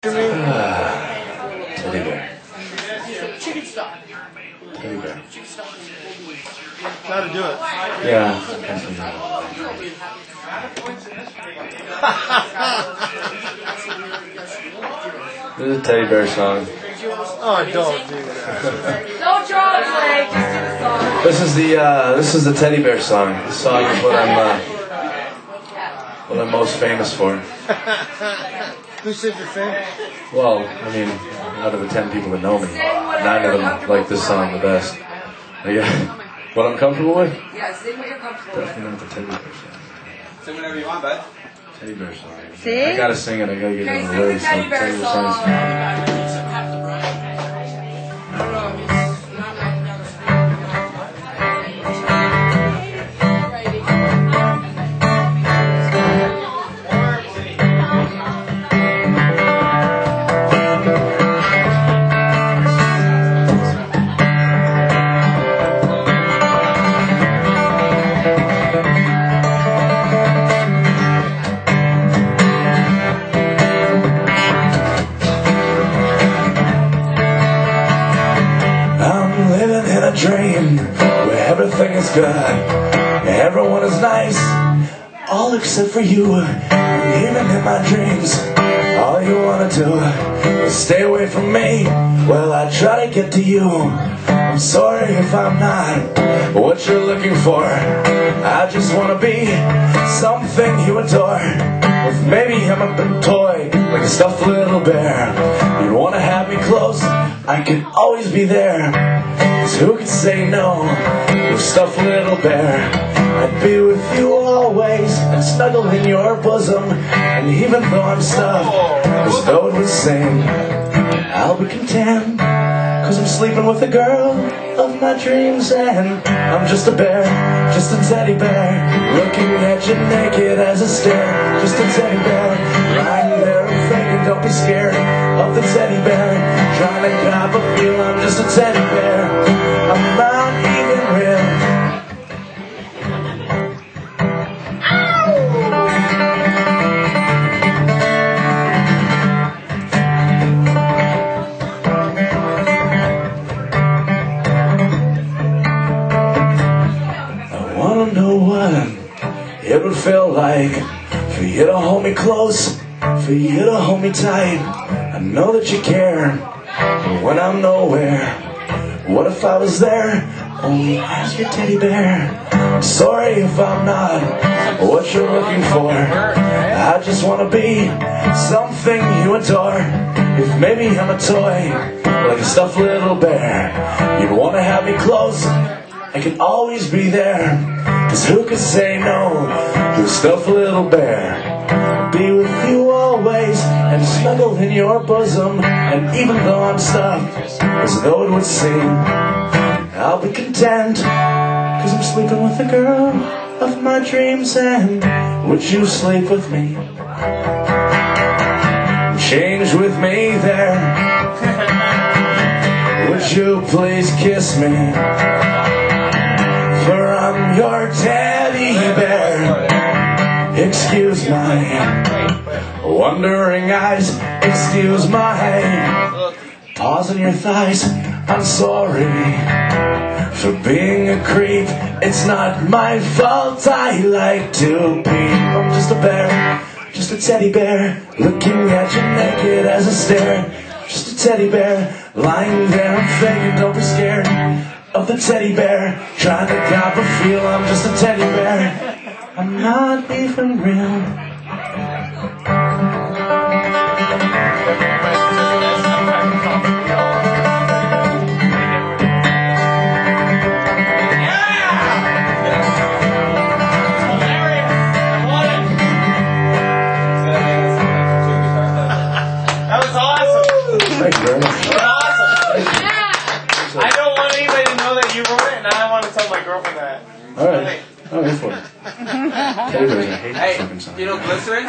Teddy bear. Chicken stock. Teddy bear. How to do it. Yeah. this is a teddy bear song. Oh, don't do that. Don't draw it, Blake. Just do the song. This is the uh, this is the teddy bear song. This song is what I'm uh, what I'm most famous for. Who said you're famous? Well, I mean, out of the ten people that know me, nine of them like this song the best. Yeah. what I'm comfortable with? Yeah, sing what you're comfortable with. Definitely not the teddy bear song. Sing whatever you want, bud. Teddy bear song. See? I gotta sing it. I gotta get Okay, in the sing the lyrics. teddy bear Teddy bear song a dream where everything is good, everyone is nice, all except for you. Even in my dreams, all you wanna do is stay away from me. Well, I try to get to you. I'm sorry if I'm not what you're looking for. I just wanna be something you adore. If maybe I'm a toy, like a stuffed little bear. You wanna have me close, I can always be there. Who could say no a stuffed little bear? I'd be with you always and snuggle in your bosom. And even though I'm stuffed, though it was sing, I'll be content. Cause I'm sleeping with the girl of my dreams and I'm just a bear, just a teddy bear Looking at you naked as a stare Just a teddy bear Lying there and thinking don't be scared of the teddy bear Trying to cop a feel I'm just a teddy bear would feel like for you to hold me close, for you to hold me tight. I know that you care, but when I'm nowhere, what if I was there? Oh, Only as your teddy bear. I'm sorry if I'm not what you're looking for. I just wanna be something you adore. If maybe I'm a toy, like a stuffed little bear, you'd wanna have me close. I can always be there. Cause who could say no to a stuffed little bear? Be with you always and snuggle in your bosom. And even though I'm stuffed, as though it would seem, I'll be content. Cause I'm sleeping with the girl of my dreams. And would you sleep with me? Change with me there. Would you please kiss me? Excuse my wondering eyes. Excuse my paws on your thighs. I'm sorry for being a creep. It's not my fault. I like to be. I'm just a bear, just a teddy bear, looking at you naked as I stare. Just a teddy bear, lying there. I'm thinking, don't be scared of the teddy bear. Trying to cop a feel. I'm just a teddy bear. I'm not even real. That was awesome. Thank you very was awesome. I don't want anybody to know that you wrote it, and I want to tell my girlfriend that. All right. Oh, go for it. Teddy bears, I hate that fucking Hey, you know glycerin?